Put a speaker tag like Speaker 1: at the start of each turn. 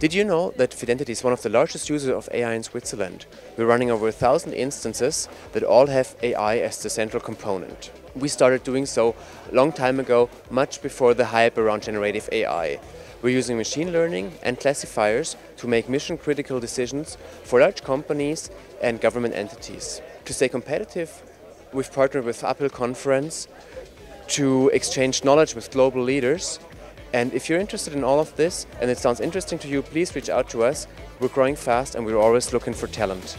Speaker 1: Did you know that Fidentity is one of the largest users of AI in Switzerland? We're running over a thousand instances that all have AI as the central component. We started doing so a long time ago, much before the hype around generative AI. We're using machine learning and classifiers to make mission critical decisions for large companies and government entities. To stay competitive, we've partnered with Uphill Conference to exchange knowledge with global leaders. And if you're interested in all of this and it sounds interesting to you, please reach out to us. We're growing fast and we're always looking for talent.